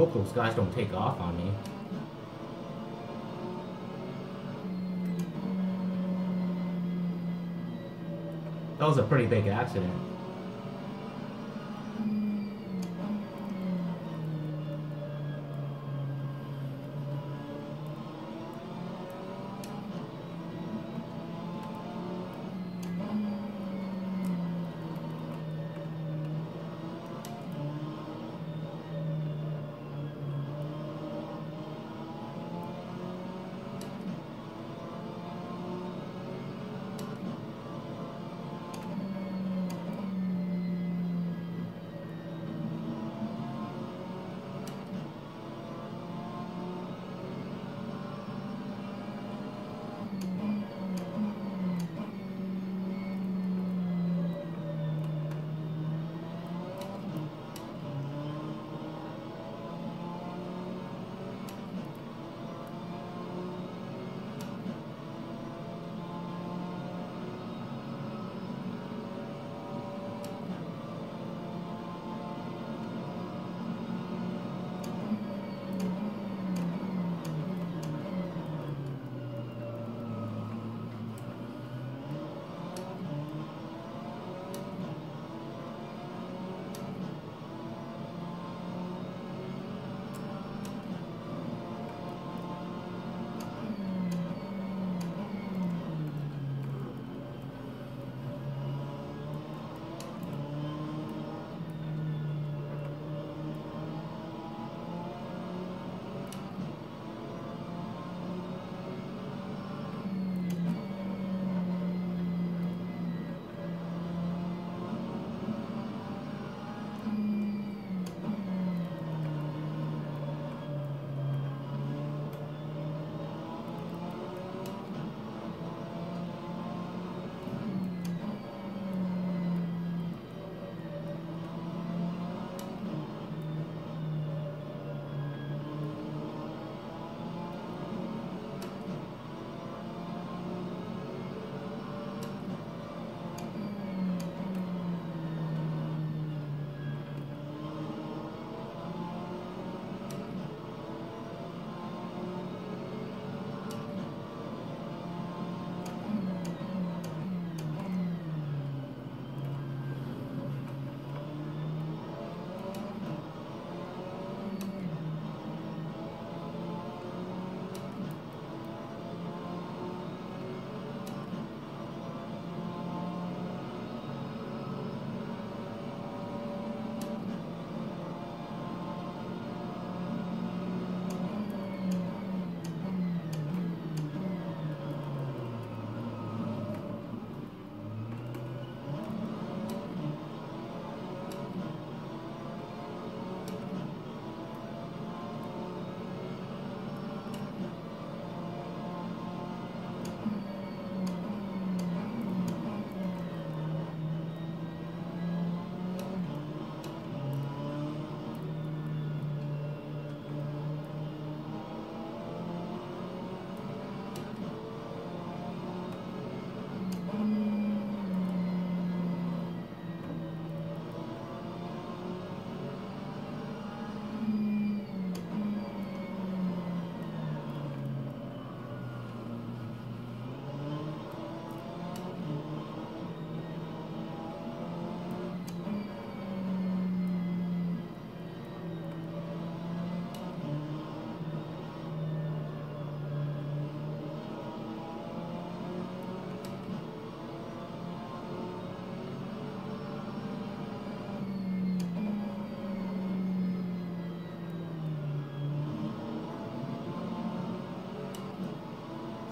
Hope those guys don't take off on me. That was a pretty big accident.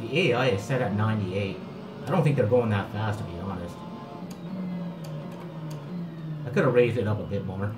The AI is set at 98. I don't think they're going that fast, to be honest. I could have raised it up a bit more.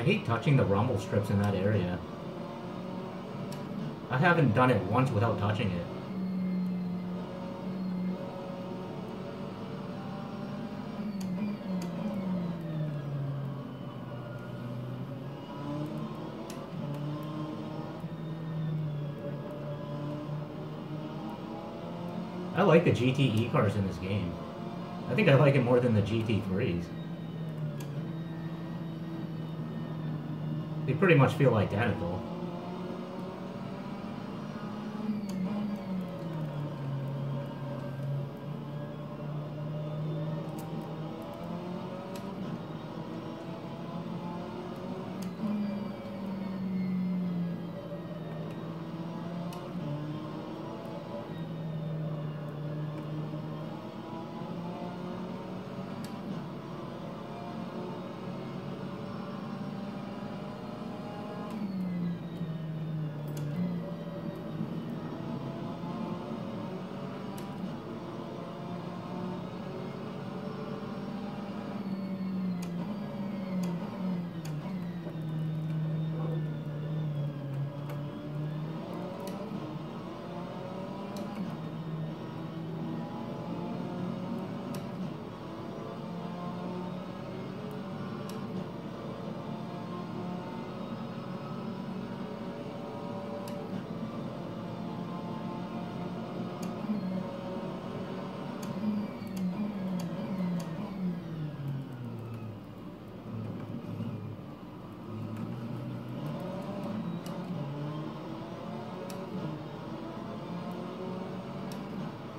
I hate touching the rumble strips in that area. I haven't done it once without touching it. I like the GTE cars in this game. I think I like it more than the GT3s. Pretty much feel identical.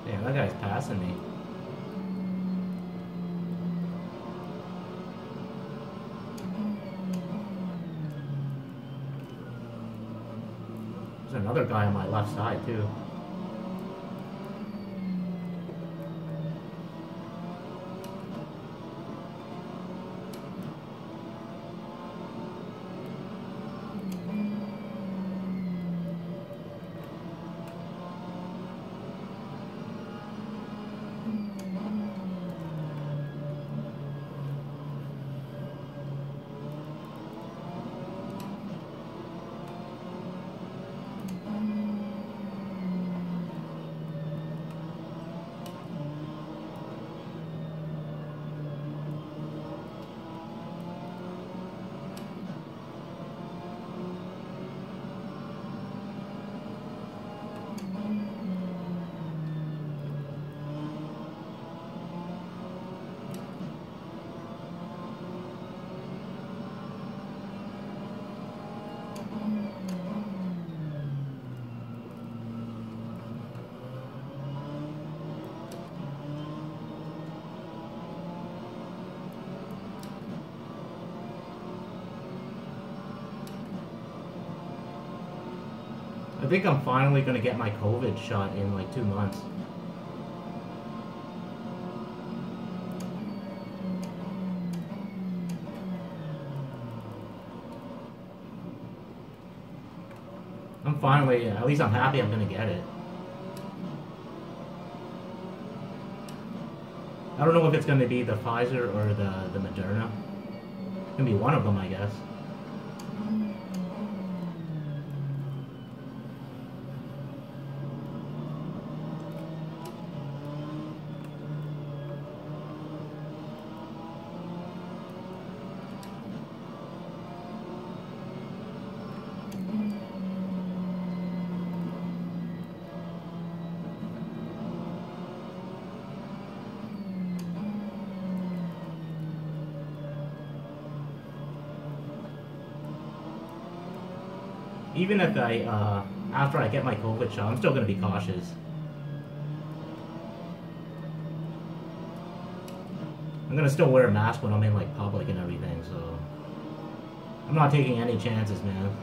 Damn, There's another guy on my left side, too. I think I'm finally gonna get my COVID shot in like two months. I'm finally, uh, at least I'm happy I'm gonna get it. I don't know if it's gonna be the Pfizer or the, the Moderna. It's gonna be one of them, I guess. Even if I, uh, after I get my COVID shot, I'm still going to be cautious. I'm going to still wear a mask when I'm in, like, public and everything, so... I'm not taking any chances, man.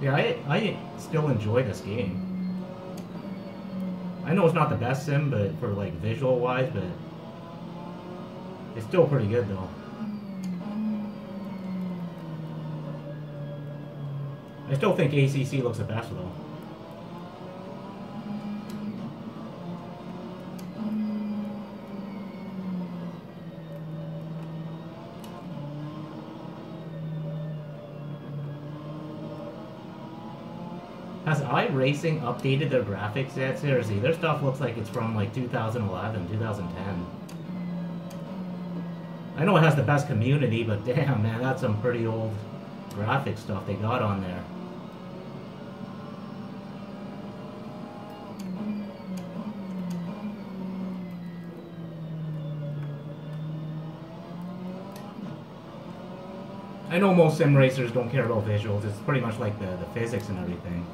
Yeah, I, I still enjoy this game. I know it's not the best sim, but for like visual wise, but it's still pretty good though. I still think ACC looks the best though. iRacing updated their graphics yet? Seriously, their stuff looks like it's from like 2011, 2010. I know it has the best community, but damn, man, that's some pretty old graphic stuff they got on there. I know most sim racers don't care about visuals. It's pretty much like the, the physics and everything.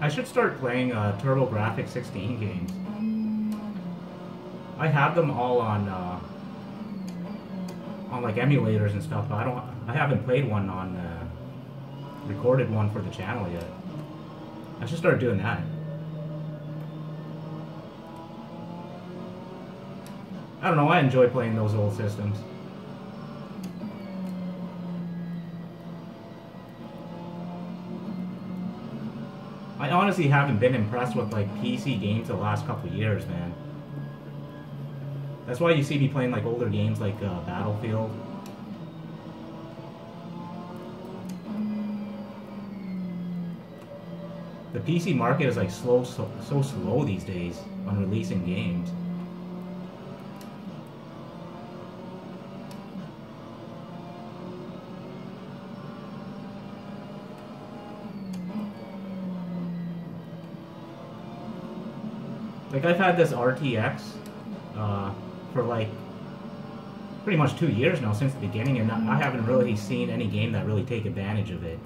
I should start playing uh, Graphics 16 games. I have them all on uh, on like emulators and stuff, but I don't. I haven't played one on uh, recorded one for the channel yet. I should start doing that. I don't know. I enjoy playing those old systems. Honestly haven't been impressed with like PC games the last couple years, man. That's why you see me playing like older games like uh, Battlefield. The PC market is like slow, so, so slow these days on releasing games. Like I've had this RTX uh, for like pretty much two years now since the beginning, and I haven't really seen any game that really take advantage of it.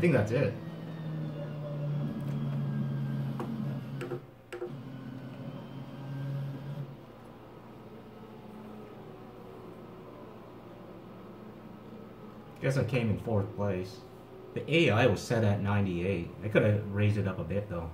Think that's it. Guess I came in fourth place. The AI was set at 98. I could have raised it up a bit though.